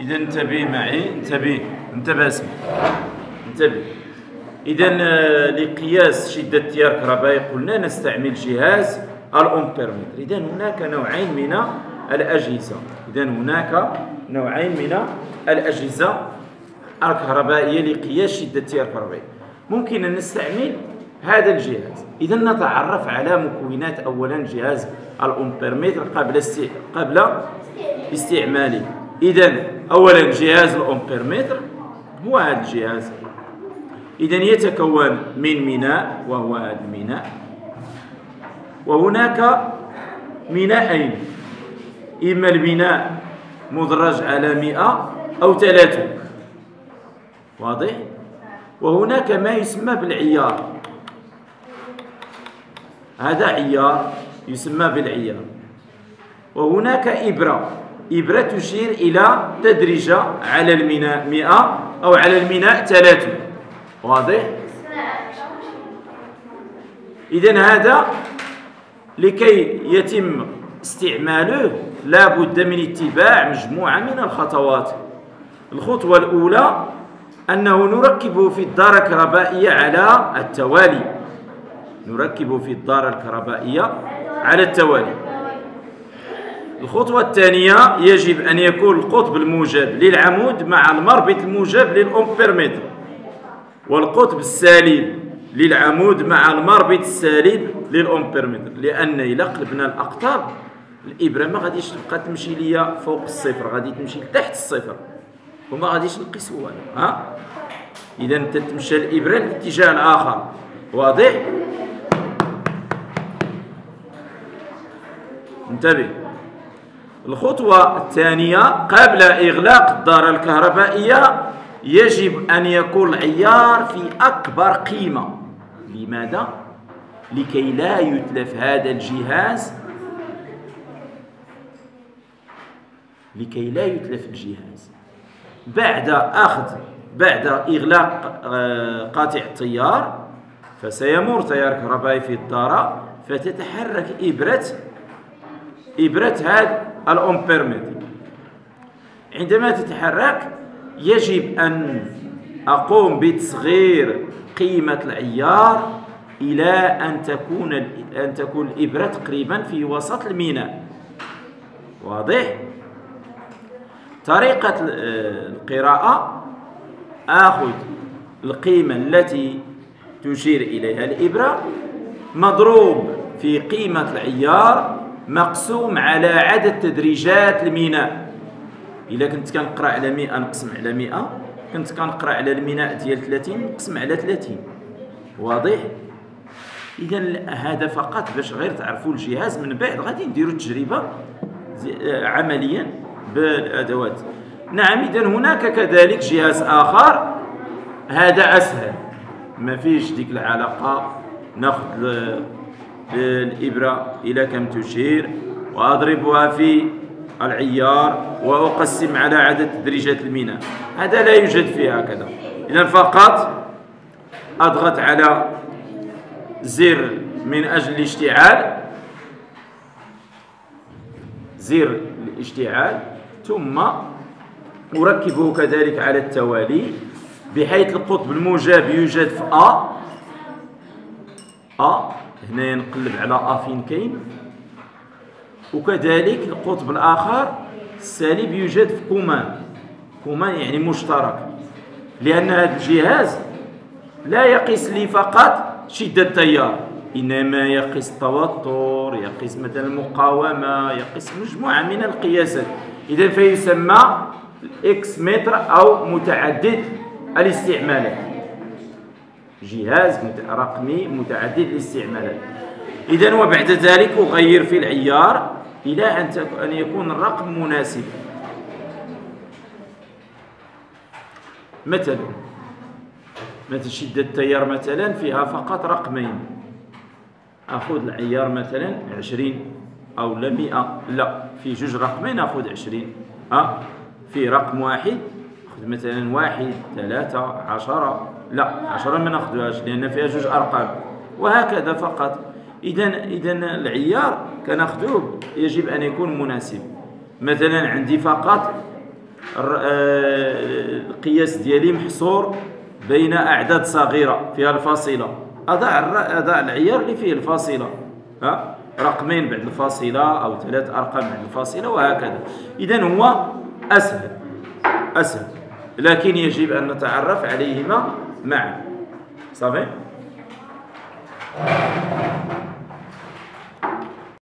إذا انتبه معي انتبه انتبه اسمي انتبه. إذا آه، لقياس شدة التيار الكهربائي قلنا نستعمل جهاز الأمبيرمتر. إذا هناك نوعين من الأجهزة. إذا هناك نوعين من الأجهزة الكهربائية لقياس شدة التيار الكهربائي ممكن أن نستعمل هذا الجهاز. إذا نتعرف على مكونات أولا جهاز الأمبيرمتر قبل قبل استعماله. إذا أولا جهاز الأمبيرمتر هو هذا الجهاز. إذا يتكون من ميناء وهو هذا الميناء. وهناك ميناءين إما الميناء مدرج على مئة أو ثلاثة واضح؟ وهناك ما يسمى بالعيار. هذا عيار يسمى بالعيار. وهناك إبرة. إبرة تشير إلى تدريجة على الميناء مئة أو على الميناء ثلاثة واضح؟ إذا هذا لكي يتم استعماله لا بد من اتباع مجموعة من الخطوات. الخطوة الأولى أنه نركبه في الدار الكهربائية على التوالي. نركبه في الدار الكهربائية على التوالي. الخطوة الثانية يجب أن يكون القطب الموجب للعمود مع المربط الموجب للأمبيرمتر والقطب السالب للعمود مع المربط السالب للأمبيرمتر لأن إلا قلبنا الأقطاب الإبرة ما غاديش تبقى تمشي ليا فوق الصفر غادي تمشي لتحت الصفر. وما غاديش نقيس والو ها؟ إذا أنت تمشى الإبرة للاتجاه الآخر. واضح؟ انتبه. الخطوة الثانية قبل إغلاق الدارة الكهربائية يجب أن يكون العيار في أكبر قيمة. لماذا؟ لكي لا يتلف هذا الجهاز. لكي لا يتلف الجهاز. بعد أخذ بعد إغلاق آه، قاطع التيار فسيمر تيار كهربائي في الدارة فتتحرك إبرة إبرة هذا الأمبيرمتر عندما تتحرك يجب أن أقوم بتصغير قيمة العيار إلى أن تكون أن تكون الإبرة تقريبا في وسط الميناء. واضح؟ طريقة القراءة. آخذ القيمة التي تشير إليها الإبرة. مضروب في قيمة العيار. مقسوم على عدد تدريجات الميناء. إذا كنت كنقرأ على 100 نقسم على 100 كنت كنقرأ على الميناء ديال 30 نقسم على 30 واضح؟ اذا هذا فقط باش غير تعرفوا الجهاز من بعد. غادي نديروا تجربه عمليا بالأدوات. نعم اذا هناك كذلك جهاز آخر. هذا أسهل. ما فيش ديك العلاقة. ناخذ الابره إلى كم تشير وأضربها في العيار وأقسم على عدد تدريجات الميناء. هذا لا يوجد فيه هكذا. إذا فقط أضغط على زر من أجل الاشتعال زر الاشتعال ثم أركبه كذلك على التوالي بحيث القطب الموجب يوجد في أ أ هنا نقلب على أ فين كاين. وكذلك القطب الآخر السالب يوجد في commun. commun يعني مشترك. لأن هذا الجهاز لا يقيس لي فقط شدة التيار إنما يقيس التوتر يقيس مثلا المقاومة يقيس مجموعة من القياسات. إذا فيسمى إكس متر أو متعدد الاستعمالات. جهاز رقمي متعدد الاستعمالات إذا وبعد ذلك أغير في العيار إلى أن أن يكون الرقم مناسب. مثلا مثل شدة التيار مثلا فيها فقط رقمين. أخذ العيار مثلا 20 أو لا 100 لا في جوج رقمين أخذ 20 ها في رقم واحد أخذ مثلا واحد ثلاثة عشرة. لا عشرة ما ناخذوهاش لأن فيها جوج أرقام. وهكذا فقط. اذا اذا العيار كناخذوه يجب أن يكون مناسب. مثلا عندي فقط القياس ديالي محصور بين أعداد صغيرة فيها الفاصلة. أضع أضع العيار اللي فيه الفاصلة. ها؟ رقمين بعد الفاصلة أو ثلاث أرقام بعد الفاصلة وهكذا. إذا هو أسهل أسهل. لكن يجب أن نتعرف عليهما معا صافي